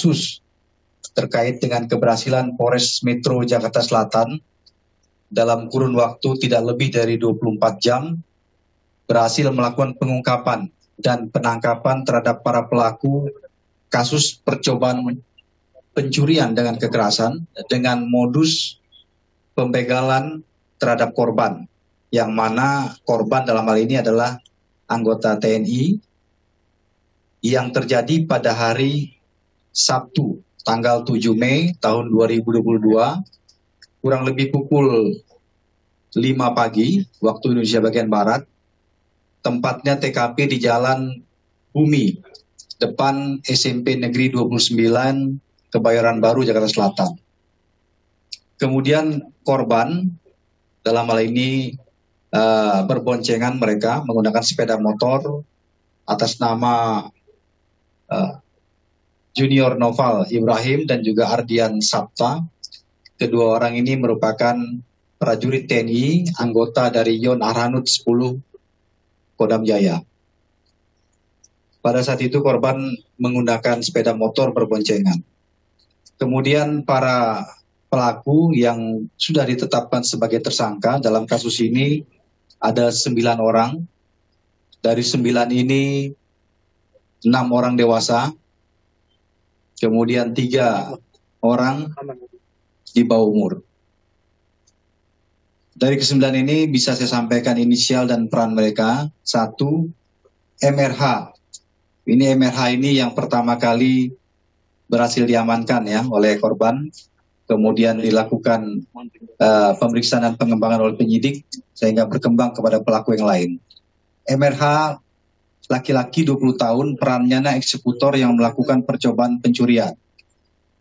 kasus terkait dengan keberhasilan Polres Metro Jakarta Selatan dalam kurun waktu tidak lebih dari 24 jam berhasil melakukan pengungkapan dan penangkapan terhadap para pelaku kasus percobaan pencurian dengan kekerasan dengan modus pembegalan terhadap korban yang mana korban dalam hal ini adalah anggota TNI yang terjadi pada hari Sabtu tanggal 7 Mei tahun 2022 kurang lebih pukul 5 pagi waktu Indonesia bagian Barat tempatnya TKP di Jalan Bumi depan SMP Negeri 29 Kebayoran Baru Jakarta Selatan. Kemudian korban dalam hal ini uh, berboncengan mereka menggunakan sepeda motor atas nama uh, Junior Noval Ibrahim dan juga Ardian Sabta. Kedua orang ini merupakan prajurit TNI, anggota dari Yon Arhanut 10 Kodam Jaya. Pada saat itu korban menggunakan sepeda motor berboncengan. Kemudian para pelaku yang sudah ditetapkan sebagai tersangka dalam kasus ini ada sembilan orang. Dari sembilan ini enam orang dewasa, kemudian tiga orang di bawah umur. Dari kesembilan ini bisa saya sampaikan inisial dan peran mereka. Satu, MRH. Ini MRH ini yang pertama kali berhasil diamankan ya oleh korban. Kemudian dilakukan uh, pemeriksaan dan pengembangan oleh penyidik sehingga berkembang kepada pelaku yang lain. MRH laki-laki 20 tahun, perannya eksekutor yang melakukan percobaan pencurian.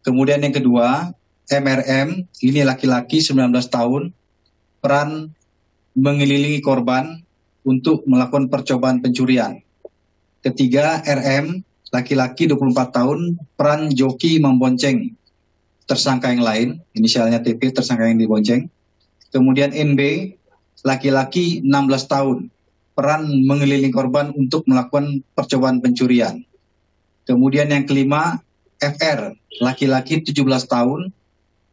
Kemudian yang kedua, MRM, ini laki-laki 19 tahun, peran mengelilingi korban untuk melakukan percobaan pencurian. Ketiga, RM, laki-laki 24 tahun, peran joki membonceng tersangka yang lain, inisialnya TP, tersangka yang dibonceng. Kemudian NB, laki-laki 16 tahun, peran mengelilingi korban untuk melakukan percobaan pencurian. Kemudian yang kelima, FR, laki-laki 17 tahun,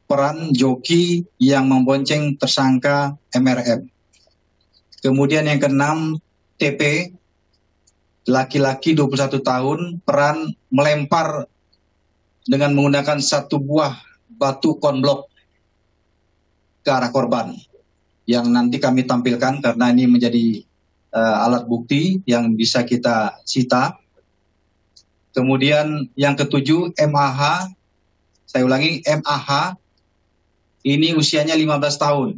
peran joki yang membonceng tersangka MRM. Kemudian yang keenam, TP, laki-laki 21 tahun, peran melempar dengan menggunakan satu buah batu konblok ke arah korban yang nanti kami tampilkan karena ini menjadi uh, alat bukti yang bisa kita sita. Kemudian yang ketujuh MAH, saya ulangi MAH, ini usianya 15 tahun.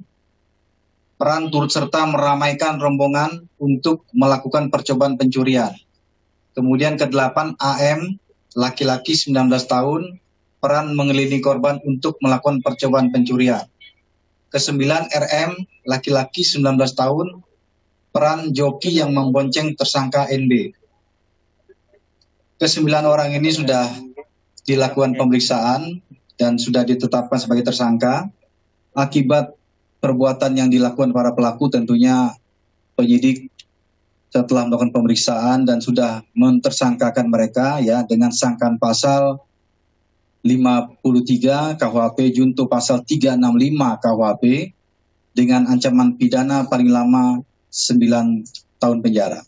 Peran turut serta meramaikan rombongan untuk melakukan percobaan pencurian. Kemudian ke-8 AM, laki-laki 19 tahun, peran mengelilingi korban untuk melakukan percobaan pencurian. Kesembilan RM, laki-laki 19 tahun, peran joki yang membonceng tersangka NB. Kesembilan orang ini sudah dilakukan pemeriksaan dan sudah ditetapkan sebagai tersangka. Akibat perbuatan yang dilakukan para pelaku tentunya penyidik setelah melakukan pemeriksaan dan sudah mentersangkakan mereka ya dengan sangkaan pasal 53 KUHP junto pasal 365 KUHP dengan ancaman pidana paling lama 9 tahun penjara.